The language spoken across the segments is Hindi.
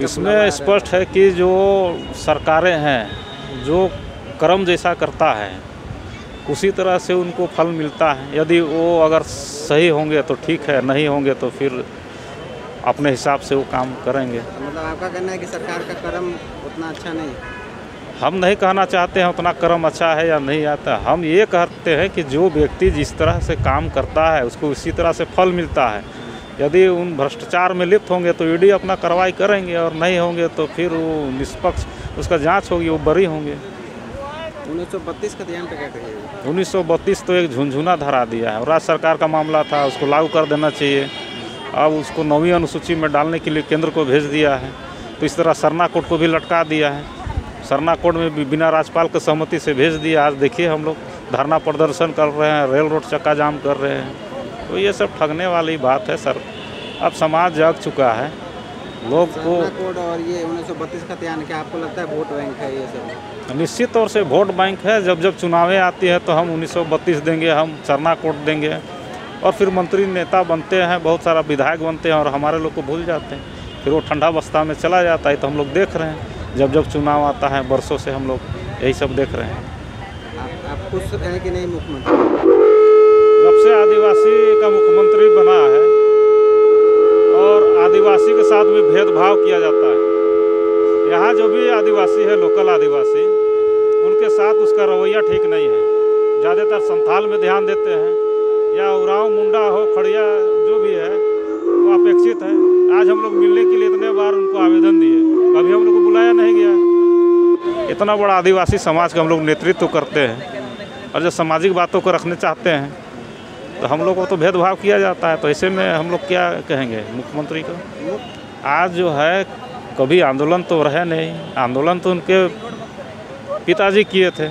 इसमें। स्पष्ट है कि जो सरकारें हैं जो कर्म जैसा करता है उसी तरह से उनको फल मिलता है। यदि वो अगर सही होंगे तो ठीक है नहीं होंगे तो फिर अपने हिसाब से वो काम करेंगे। तो मतलब आपका कहना है कि सरकार का कर्म उतना अच्छा नहीं हम नहीं कहना चाहते हैं उतना कर्म अच्छा है या नहीं आता। हम ये कहते हैं कि जो व्यक्ति जिस तरह से काम करता है उसको उसी तरह से फल मिलता है। यदि उन भ्रष्टाचार में लिप्त होंगे तो ईडी अपना कार्रवाई करेंगे और नहीं होंगे तो फिर वो निष्पक्ष उसका जाँच होगी वो बरी होंगे। उन्नीस सौ बत्तीस का ध्यान पे क्या कहिएगा 1932 तो एक झुंझुना धरा दिया है। और राज्य सरकार का मामला था उसको लागू कर देना चाहिए। अब उसको नौवीं अनुसूची में डालने के लिए केंद्र को भेज दिया है। तो इस तरह सरना कोर्ट को भी लटका दिया है। सरना कोर्ट में भी बिना राज्यपाल की सहमति से भेज दिया। आज देखिए हम लोग धरना प्रदर्शन कर रहे हैं रेल रोड चक्का जाम कर रहे हैं। तो ये सब ठगने वाली बात है सर। अब समाज जग चुका है। लोग को कोड और ये उन्नीस सौ बत्तीस का ध्यान क्या आपको लगता है वोट बैंक है ये सब? निश्चित तौर से वोट बैंक है। जब जब चुनावें आती है तो हम 1932 देंगे हम सरना कोट देंगे। और फिर मंत्री नेता बनते हैं बहुत सारा विधायक बनते हैं और हमारे लोग को भूल जाते हैं। फिर वो ठंडा बस्ता में चला जाता है तो हम लोग देख रहे हैं। जब जब चुनाव आता है बरसों से हम लोग यही सब देख रहे हैं। आप आप खुश हैं कि नहीं मुख्यमंत्री? से आदिवासी का मुख्यमंत्री बना है और आदिवासी के साथ भी भेदभाव किया जाता है। यहाँ जो भी आदिवासी है, लोकल आदिवासी, उनके साथ उसका रवैया ठीक नहीं है। ज़्यादातर संथाल में ध्यान देते हैं, या उराव मुंडा हो, खड़िया जो भी है, वो अपेक्षित है। आज हम लोग मिलने के लिए इतने बार उनको आवेदन दिए, कभी हम लोग को बुलाया नहीं गया। इतना बड़ा आदिवासी समाज का हम लोग नेतृत्व करते हैं और जो सामाजिक बातों को रखने चाहते हैं तो हम लोग को तो भेदभाव किया जाता है तो ऐसे में हम लोग क्या कहेंगे मुख्यमंत्री को? आज जो है, कभी आंदोलन तो रहे नहीं। आंदोलन तो उनके पिताजी किए थे।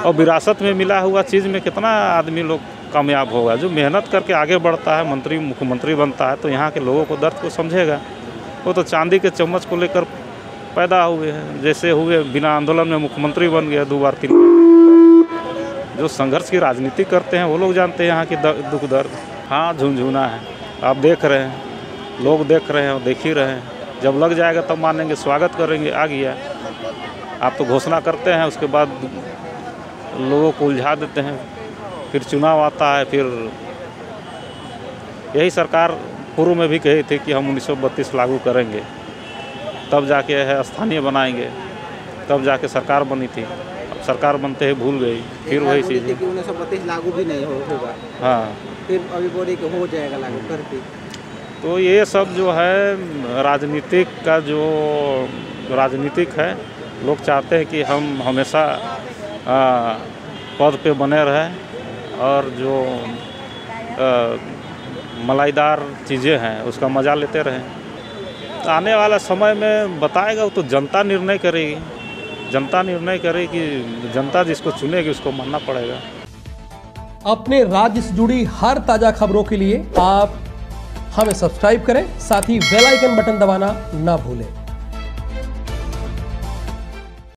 और विरासत में मिला हुआ चीज़ में कितना आदमी लोग कामयाब होगा जो मेहनत करके आगे बढ़ता है, मंत्री, मुख्यमंत्री बनता है तो यहाँ के लोगों को दर्द को समझेगा। वो तो चांदी के चम्मच को लेकर पैदा हुए हैं। जैसे हुए बिना आंदोलन में मुख्यमंत्री बन गया दो बार, तीन बार। जो संघर्ष की राजनीति करते हैं, वो लोग जानते हैं यहाँ की दुख दर्द। हाँ झुंझुना है। आप देख रहे हैं, लोग देख रहे हैं और देख ही रहे हैं। जब लग जाएगा तब मानेंगे, स्वागत करेंगे, आ गया। आप तो घोषणा करते हैं, उसके बाद लोगों को उलझा देते हैं। फिर चुनाव आता है, फिर यही सरकार पूर्व में भी कही थी कि हम 1932 लागू करेंगे। तब जाके है स्थानीय बनाएँगे। तब जाके सरकार बनी थी। सरकार बनते ही भूल गई फिर वही चीज़ उन्नीस सौ बत्तीस लागू भी नहीं हो होगा। हाँ। फिर अभी बोली कि हो जाएगा लागू कर दी। तो ये सब जो है राजनीतिक का जो राजनीतिक है लोग चाहते हैं कि हम हमेशा पद पे बने रहें और जो आ, मलाईदार चीज़ें हैं उसका मज़ा लेते रहें। आने वाला समय में बताएगा वो तो जनता निर्णय करेगी। जनता निर्णय करे कि जनता जिसको चुनेगी उसको मानना पड़ेगा। अपने राज्य से जुड़ी हर ताज़ा खबरों के लिए आप हमें सब्सक्राइब करें, साथ ही बेल आइकन बटन दबाना ना भूलें।